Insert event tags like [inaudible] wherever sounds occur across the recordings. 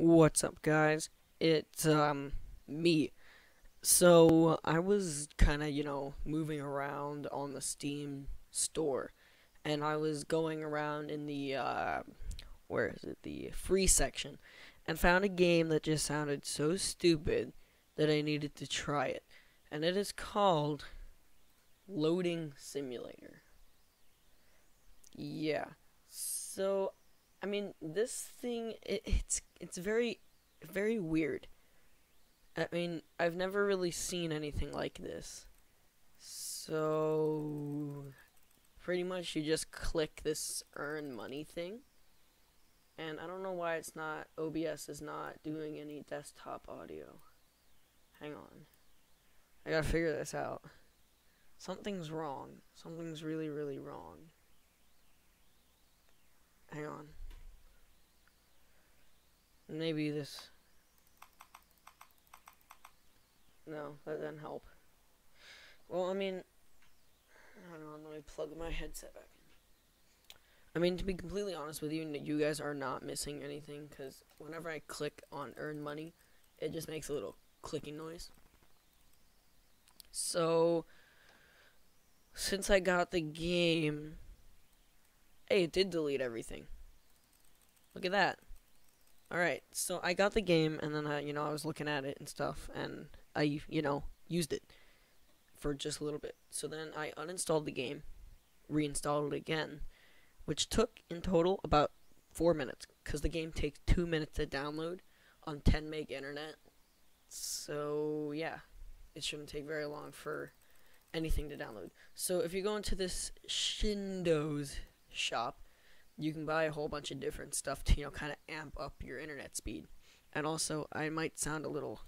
What's up, guys? It's um me. So I was kind of, you know, moving around on the Steam store, and I was going around in the uh, where is it? The free section, and found a game that just sounded so stupid that I needed to try it, and it is called Loading Simulator. Yeah. So I mean, this thing it, it's it's very very weird. I mean, I've never really seen anything like this. So pretty much you just click this earn money thing. And I don't know why it's not OBS is not doing any desktop audio. Hang on. I got to figure this out. Something's wrong. Something's really really wrong. Hang on. Maybe this. No, that didn't help. Well, I mean, I don't know. Let me plug my headset back in. I mean, to be completely honest with you, you guys are not missing anything because whenever I click on earn money, it just makes a little clicking noise. So, since I got the game, hey, it did delete everything. Look at that. Alright, so I got the game, and then I, you know, I was looking at it and stuff, and I, you know, used it for just a little bit. So then I uninstalled the game, reinstalled it again, which took in total about four minutes, because the game takes two minutes to download on 10 meg internet. So, yeah, it shouldn't take very long for anything to download. So if you go into this Shindo's shop, you can buy a whole bunch of different stuff to you know kind of amp up your internet speed. And also, I might sound a little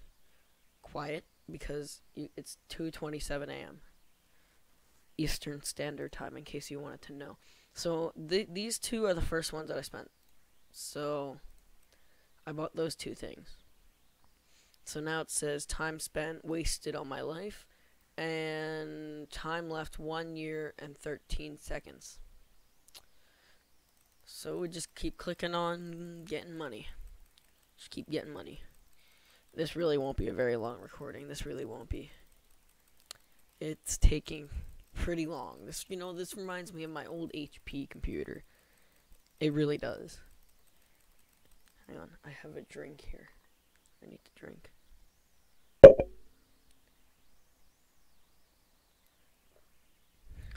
quiet because it's 2:27 a.m. Eastern Standard Time in case you wanted to know. So th these two are the first ones that I spent. So I bought those two things. So now it says time spent wasted on my life and time left 1 year and 13 seconds. So we just keep clicking on getting money. Just keep getting money. This really won't be a very long recording. This really won't be. It's taking pretty long. This, you know, this reminds me of my old HP computer. It really does. Hang on, I have a drink here. I need to drink.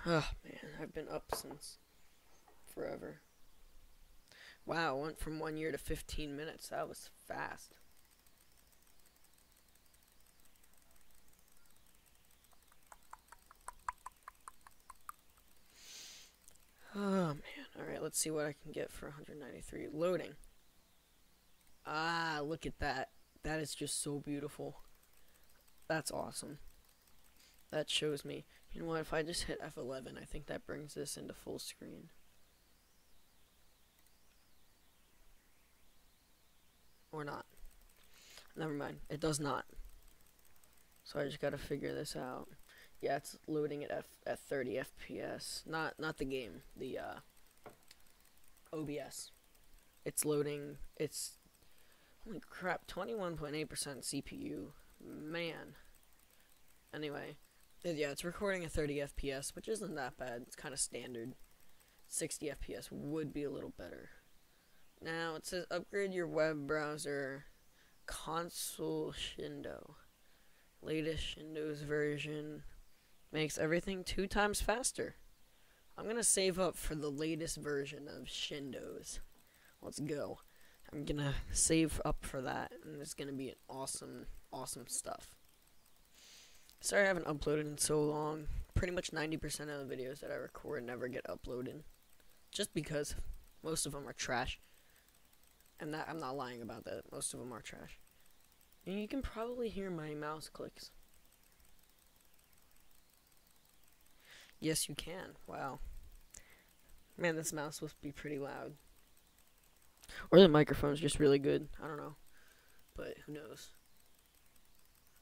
Oh man, I've been up since forever. Wow, went from one year to 15 minutes. That was fast. [sighs] Oh, man. Alright, let's see what I can get for 193. Loading. Ah, look at that. That is just so beautiful. That's awesome. That shows me. You know what, if I just hit F11, I think that brings this into full screen. Or not. Never mind. It does not. So I just gotta figure this out. Yeah, it's loading at F at 30 FPS. Not not the game. The uh, OBS. It's loading. It's holy crap. 21.8% CPU. Man. Anyway, yeah, it's recording at 30 FPS, which isn't that bad. It's kind of standard. 60 FPS would be a little better. Now it says upgrade your web browser console Shindo. Latest Shindo's version makes everything two times faster. I'm gonna save up for the latest version of Shindo's. Let's go. I'm gonna save up for that, and it's gonna be an awesome, awesome stuff. Sorry I haven't uploaded in so long. Pretty much 90% of the videos that I record never get uploaded. Just because most of them are trash. And that I'm not lying about that. Most of them are trash. And you can probably hear my mouse clicks. Yes, you can. Wow. Man, this mouse must be pretty loud. Or the microphone's just really good. I don't know. But who knows.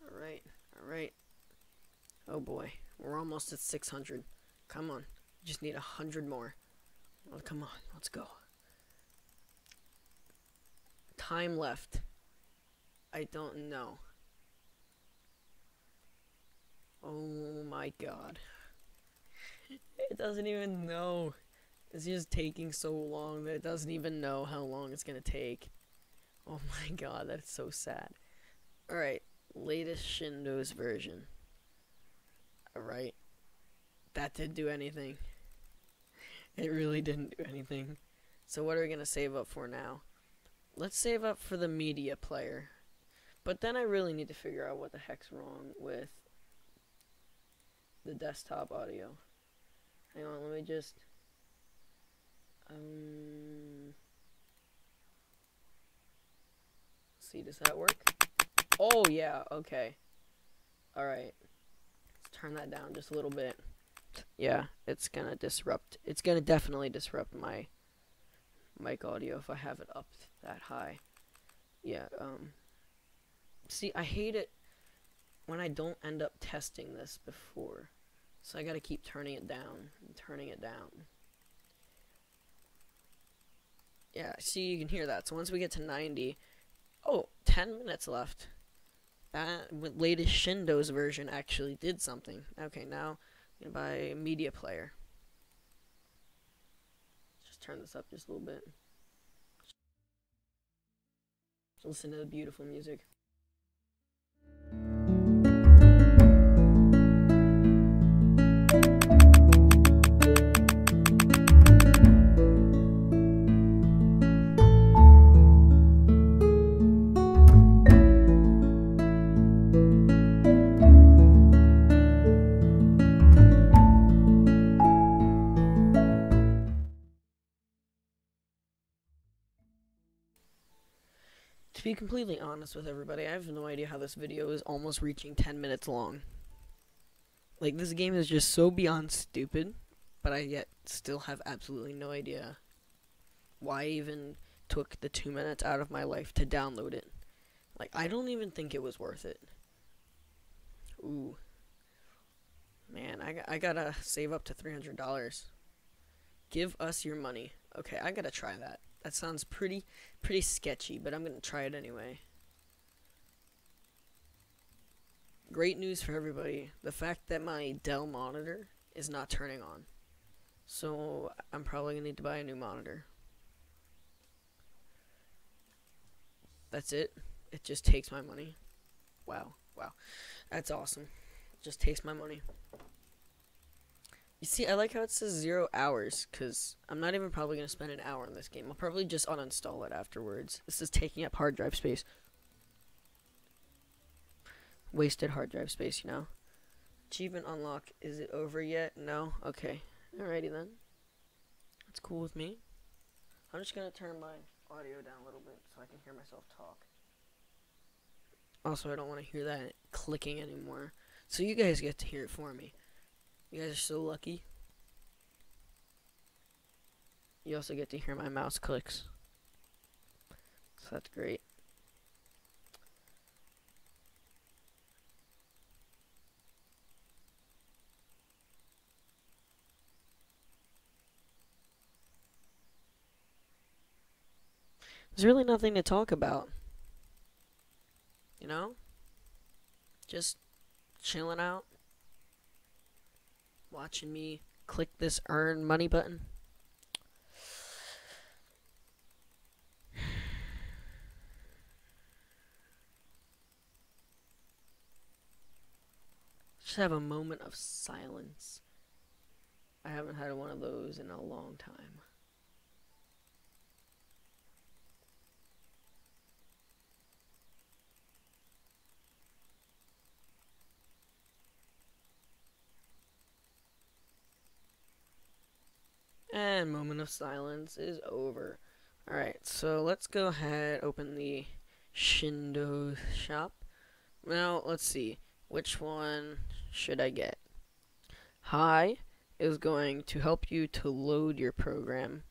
Alright. Alright. Oh boy. We're almost at 600. Come on. Just need a hundred more. Oh, come on. Let's go. Time left? I don't know. Oh my god. It doesn't even know. It's just taking so long that it doesn't even know how long it's gonna take. Oh my god, that's so sad. Alright, latest Shindo's version. Alright. That didn't do anything. It really didn't do anything. So what are we gonna save up for now? Let's save up for the media player. But then I really need to figure out what the heck's wrong with the desktop audio. Hang on, let me just um see does that work? Oh yeah, okay. Alright. Let's turn that down just a little bit. Yeah, it's gonna disrupt it's gonna definitely disrupt my mic audio if I have it up that high. Yeah, um see I hate it when I don't end up testing this before. So I gotta keep turning it down and turning it down. Yeah, see, you can hear that. So once we get to 90, oh, 10 minutes left. That latest Shindo's version actually did something. Okay, now I'm gonna buy a media player. Turn this up just a little bit. Listen to the beautiful music. Be completely honest with everybody, I have no idea how this video is almost reaching 10 minutes long. Like, this game is just so beyond stupid, but I yet still have absolutely no idea why I even took the two minutes out of my life to download it. Like, I don't even think it was worth it. Ooh. Man, I, I gotta save up to $300. Give us your money. Okay, I gotta try that. That sounds pretty pretty sketchy, but I'm going to try it anyway. Great news for everybody. The fact that my Dell monitor is not turning on. So, I'm probably going to need to buy a new monitor. That's it. It just takes my money. Wow. Wow. That's awesome. It just takes my money. You see, I like how it says zero hours, because I'm not even probably going to spend an hour on this game. I'll probably just uninstall it afterwards. This is taking up hard drive space. Wasted hard drive space, you know. Achievement unlock. Is it over yet? No? Okay. Alrighty then. That's cool with me. I'm just going to turn my audio down a little bit so I can hear myself talk. Also, I don't want to hear that clicking anymore. So you guys get to hear it for me. You guys are so lucky. You also get to hear my mouse clicks. So that's great. There's really nothing to talk about. You know? Just chilling out watching me click this earn money button. [sighs] Just have a moment of silence. I haven't had one of those in a long time. And moment of silence is over. Alright, so let's go ahead, open the Shindo shop. Now, let's see. Which one should I get? Hi is going to help you to load your program.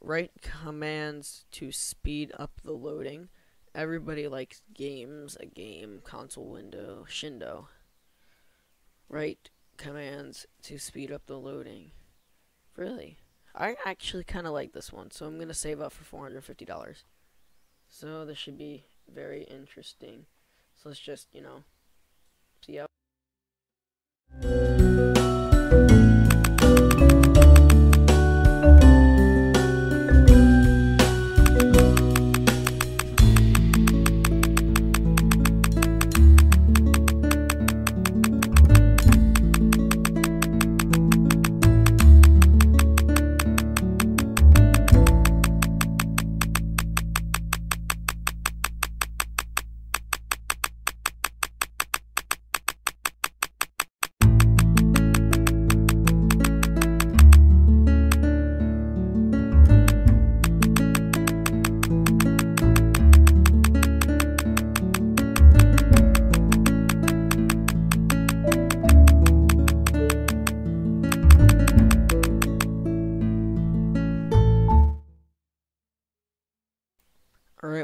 Write commands to speed up the loading. Everybody likes games, a game, console window, Shindo. Write commands to speed up the loading. Really? I actually kind of like this one, so I'm going to save up for $450. So this should be very interesting. So let's just, you know, see how.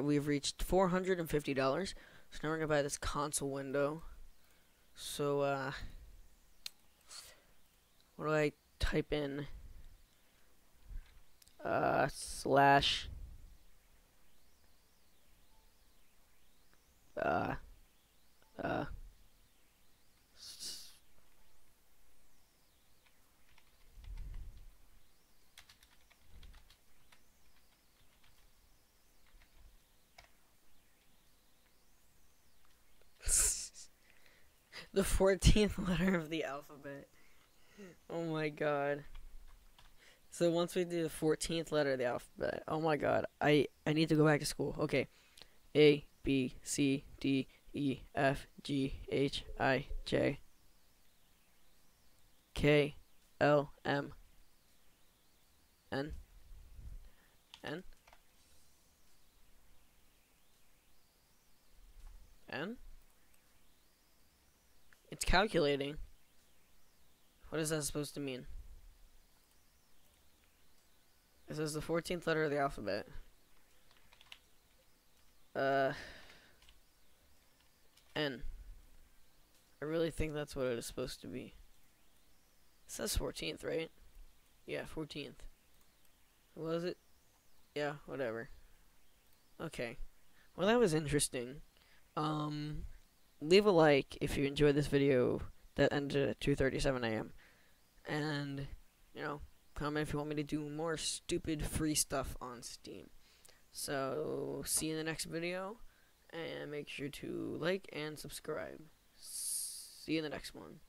We've reached $450. So now we're going to buy this console window. So, uh, what do I type in? Uh, slash, uh, uh, the 14th [laughs] letter of the alphabet. Oh my god. So once we do the 14th letter of the alphabet, oh my god, I I need to go back to school. Okay. A B C D E F G H I J K L M N N N It's calculating. What is that supposed to mean? It says the 14th letter of the alphabet. Uh, N. I really think that's what it is supposed to be. It says 14th, right? Yeah, 14th. Was it? Yeah, whatever. Okay. Well, that was interesting. Um, leave a like if you enjoyed this video that ended at 2:37 a.m. And you know, comment if you want me to do more stupid free stuff on Steam. So, see you in the next video and make sure to like and subscribe. See you in the next one.